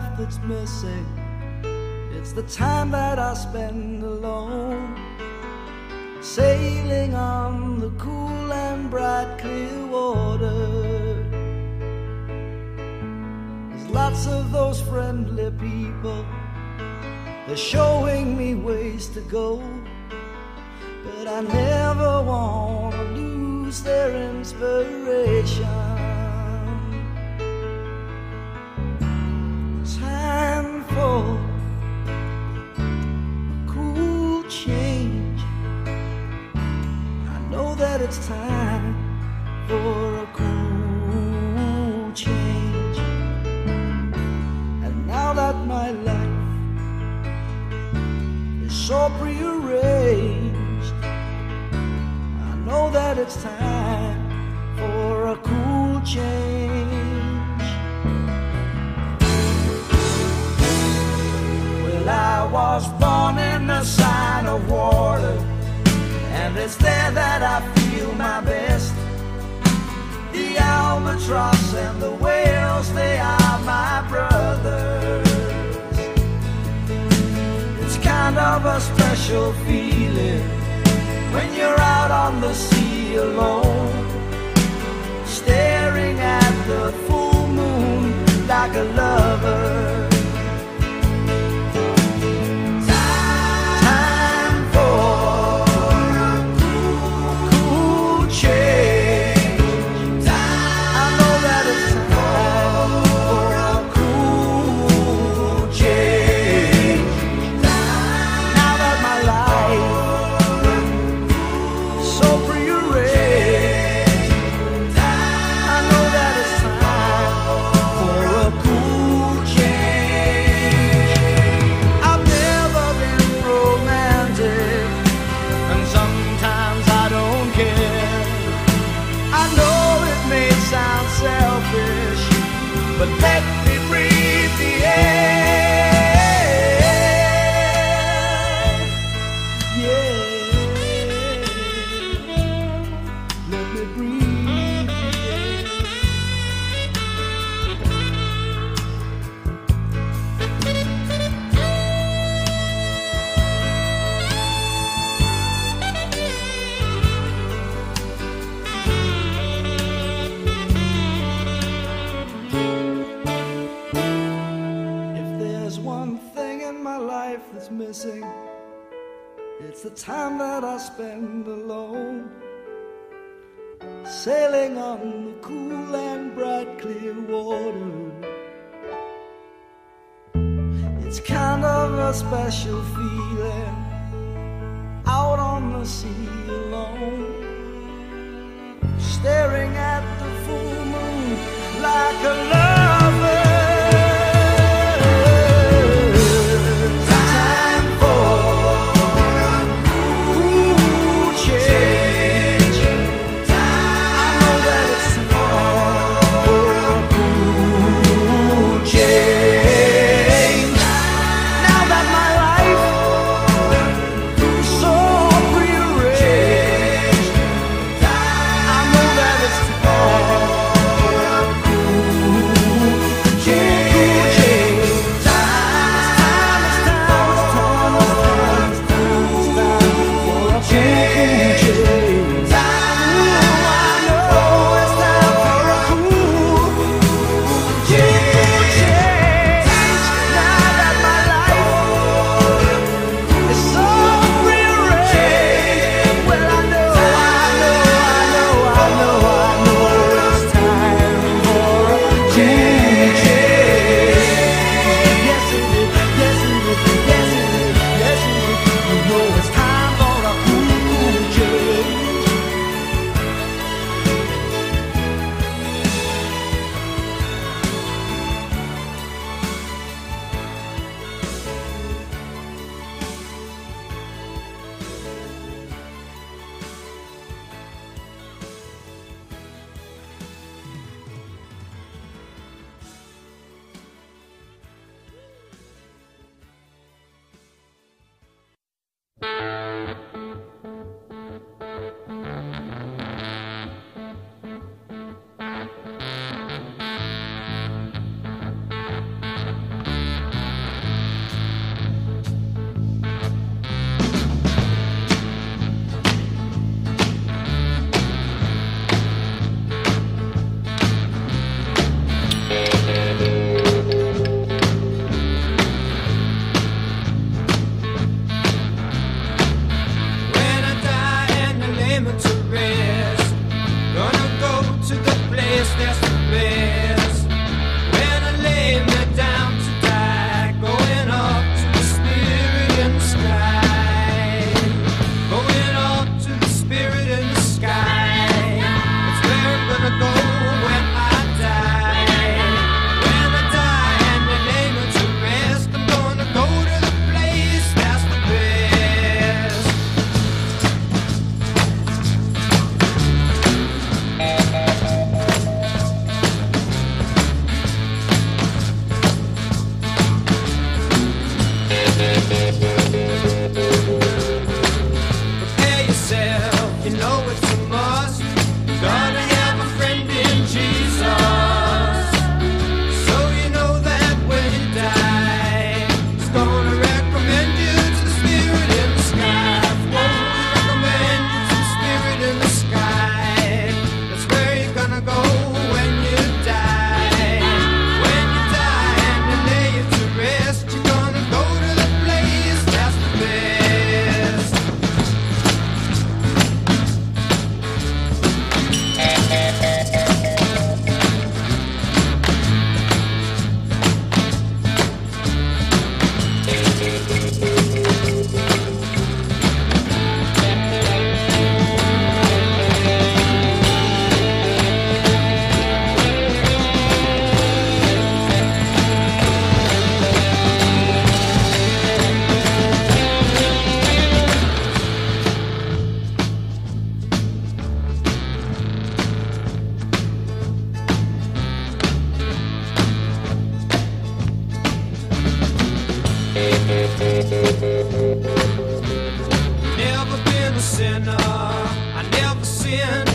life that's missing, it's the time that I spend alone. Sailing on the cool and bright clear water. There's lots of those friendly people. They're showing me ways to go. But I never want to lose their inspiration. Change. I know that it's time for a cool change. And now that my life is so prearranged, I know that it's time for a cool change. Well, I was born of water, and it's there that I feel my best. The albatross and the whales, they are my brothers. It's kind of a special feeling when you're out on the sea alone, it's the time that I spend alone. Sailing on the cool and bright clear water. It's kind of a special feeling out on the sea alone. Staring at the full moon like a sinner, I never sinned.